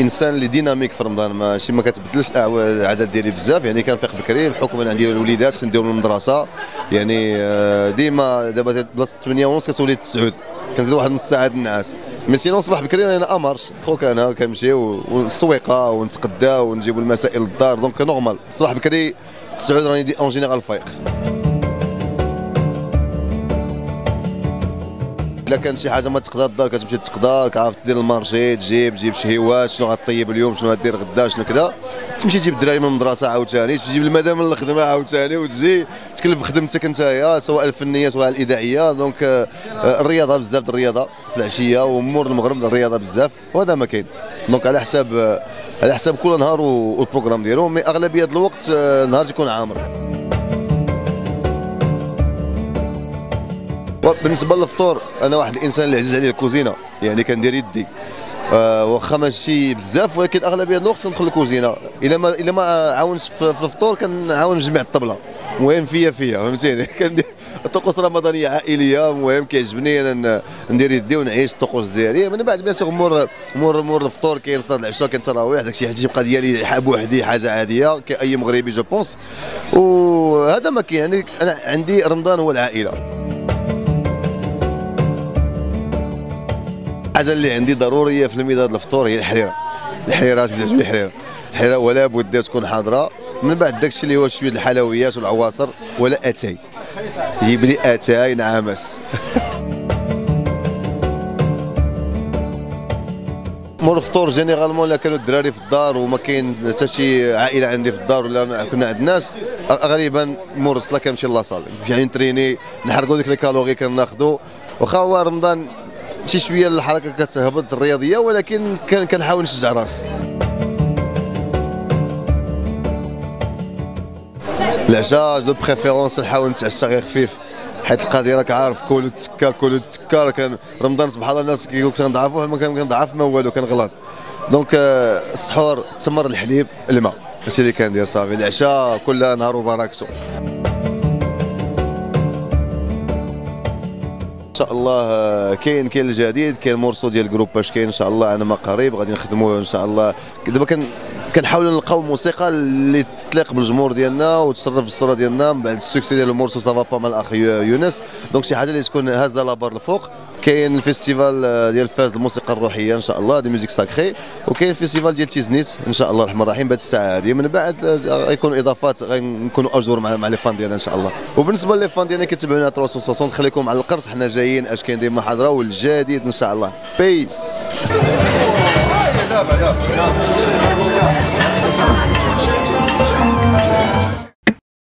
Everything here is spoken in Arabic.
انسان اللي dynamique في رمضان ماشي ما كتبدلش العدد ديالي بزاف يعني كنفيق بكري بحكم عندي الوليدات كنديرهم للمدرسة يعني آه، ديما دابا بلاصة 8 ونص كتولي 9 كنزيد واحد نص ساعة النعاس. mais sinon صباح بكري أنا أمرش خوك أنا كنمشيو والسويقة ونتقداو ونجيبوا المسائل للدار donc normal الصباح بكري 9 راني en général فايق. الا كان شي حاجة ما تقدر الدار كتمشي تقدر كعرف دير ال marché تجيب تجيب شي هواات شنو غطيب اليوم شنو غدير غدا شنو كذا تمشي تجيب الدراري من المدرسة عاوتاني تجيب المدام من الخدمة عاوتاني وتجي تكلف بخدمتك انت سواء الفنية سواء الإذاعية. donc آه، الرياضة بزاف الرياضة في العشية ومور المغرب الرياضة بزاف وهذا ما كاين. donc على حساب آه، على حساب كل نهار وال programme ديالو mais أغلبية الوقت آه، نهار تيكون عامر. بالنسبة للفطور أنا واحد الإنسان اللي عزيز عليه الكوزينة يعني كندير يدي. آه واخا ماشي بزاف ولكن أغلبية الوقت كندخل الكوزينة. إلا ما إلا ما عاونش في الفطور كنعاون نجمع الطبلة. المهم فيا فيا فهمتيني؟ كندير الطقوس الرمضانيه عائلية مهم كيعجبني أنا ندير يدي ونعيش الطقوس ديالي. من بعد bien sûr مور مور مور الفطور كاين صلاة العشاء كاين التراويح داك الشيء تيبقى ديالي بوحدي حاجة عادية كأي مغربي je pense. وهذا ما كاين يعني أنا عندي رمضان هو العائلة. الحاجة اللي عندي ضروريه في المائدة د الفطور هي الحريرة. الحريرة تعجبني الحريرة. الحريرة ولا بد تكون حاضرة. من بعد داك الشيء اللي هو شوية الحلويات والعواصر ولا أتاي. جيب لي أتاي نعامس مور الفطور généralement الا كانوا الدراري في الدار وما كاين حتى شي عائلة عندي في الدار ولا كنا عند الناس غالبا مور الصلاة كنمشي la salle. يعني نتريني نحرقوا ديك ال calories كناخذوا واخا هو رمضان شي شوية الحركة كتهبط الرياضية ولكن كنحاول نشجع راسي. العشاء de préférence نحاول نتعشى غير خفيف حيت القضية راك عارف كل التكا كل التكا كان رمضان سبحان الله الناس كيقول كنضعفوا ما كنضعف ما والو كنغلط donc آه، السحور التمر الحليب الماء. هادشي اللي كندير صافي العشاء كل نهار وبراكسو شاء الله آه، كاين كاين الجديد كاين مورسو ديال الجروب باش كاين ان شاء الله أنا ما قريب غادي نخدموا ان شاء الله دابا كنحاولوا نلقاو موسيقى اللي تليق بالجمهور ديالنا وتصرف بالصورة ديالنا. من بعد السوكسي ديال المورسو سافا با الاخ يونس. دونك شي حاجة اللي تكون هازه لابار الفوق. كاين الفيستيفال ديال فاز الموسيقى الروحية إن شاء الله دي ميوزيك ساكري وكاين ال festival ديال تيزنيت إن شاء الله الرحمن الرحيم بهذه الساعة هذه من بعد غيكون إضافات غنكونوا à jour مع مع les fans ديالنا إن شاء الله. وبالنسبة les fans ديالنا كيتبعونا 360 خليكم على القرص. حنا جايين اش كاين ديما محاضره والجديد إن شاء الله. peace